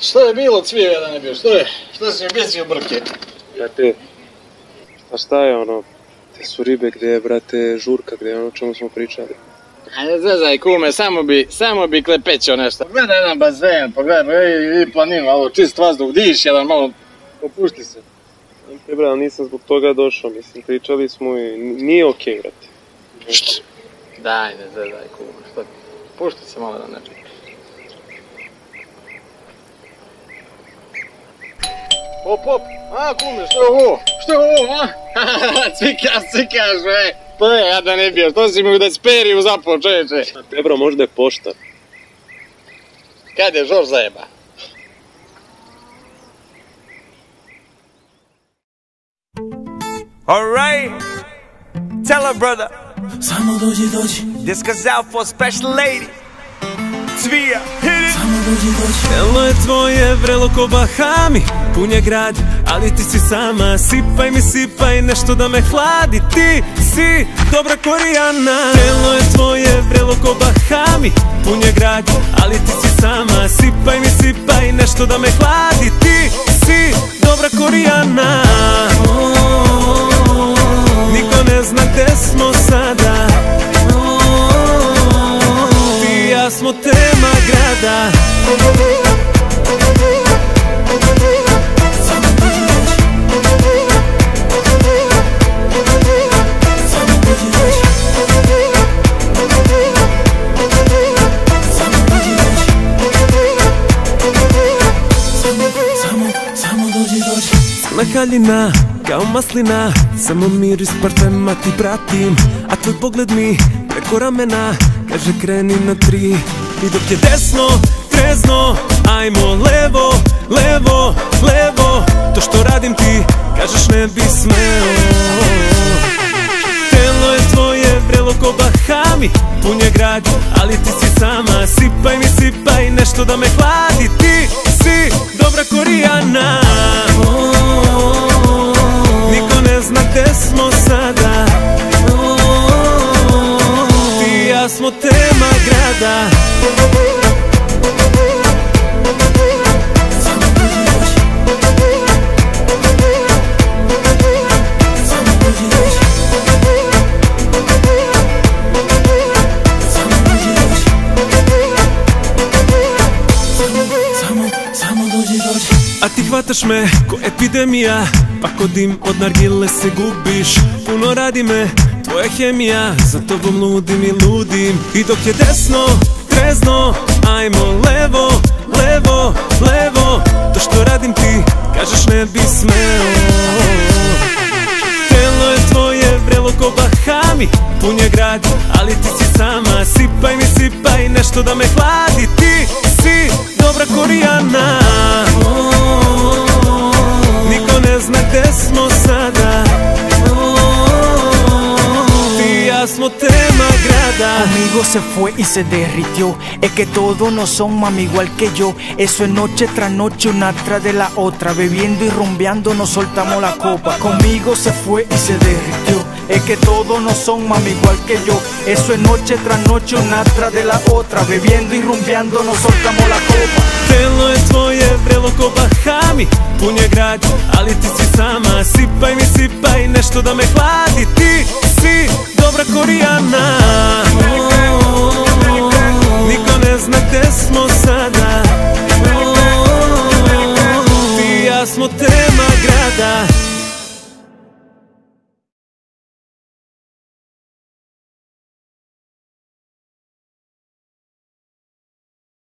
Šta je bilo cvijeva da ne bio? Što je? Šta si mi besio brke? Brate, A šta je ono? Te su ribe gdje je, brate, žurka gdje je ono čemu smo pričali. Ajde, zezaj kume, samo bi, samo bi klepećao nešto. Pogledaj jedan bazen, pogledaj, i planinu, ovo čist vazduh, diš jedan malo, opušti se. Te, bra, nisam zbog toga došao, mislim, pričali smo i nije okej, brate. Št? Daj, ne zezaj kume, što ti? Pušti se malo da ne čuje. Op, op, a kume, što je ovo? Što je ovo, a? cvikaš, cvikaš, bre. To je, ja da ne bio, što si mi u desperiju. A te, bro, možda je poštar. Kad je Žorž zajeba? Alright. Tell her, brother. Samo dođi, dođi, This goes out for a special lady. Tvija, hit it. samo dođi, dođi Telo je tvoje vrelo ko Bahami Pun je grad, ali ti si sama Sipaj mi, sipaj nešto da me hladi Ti si dobra korijana Telo je tvoje vrelo ko Bahami Pun je grad, ali ti si sama Sipaj mi, sipaj nešto da me hladi Ti si dobra korijana zna gde smo sada Ti i ja smo tema grada. Samo dođi, dođi Samo dođi, dođi Samo dođi, kao maslina. Samo miris parfema ti pratim A tvoj pogled mi preko ramena. Kaže kreni na tri. I dok je desno, trezno Ajmo levo, levo, levo. To što radim ti, kažeš ne bi smeo. Telo je tvoje vrelo ko Bahami Pun je grad, ali ti si sama. Sipaj mi, sipaj nešto da me hladi A ti hvataš me ko epidemija Pa ko dim od nargile se gubiš. Puno radi me tvoja hemija Za tobom ludim i ludim. I dok je desno, trezno Ajmo levo, levo, levo. To što radim ti, kažeš ne bi smeo. Telo je tvoje vrelo ko Bahami Pun je grad, ali ti si sama. Sipaj mi, sipaj nešto da me hladi Ti i ja smo tema grada Conmigo se fue y se derritió. Es que todos no son mami igual que yo. Eso es noche tras noche, una tras de la otra. Bebiendo y rumbeando nos soltamos la copa. Conmigo se fue y se derritió. Es que todos no son mami igual que yo. Eso es noche tras noche, una tras de la otra. Bebiendo y rumbeando nos soltamos la copa. Telo je tvoje vrelo ko Bahami Pun je grad, ali ti si sama Sipaj mi, sipaj nešto da me hladi Ti si dobra korijana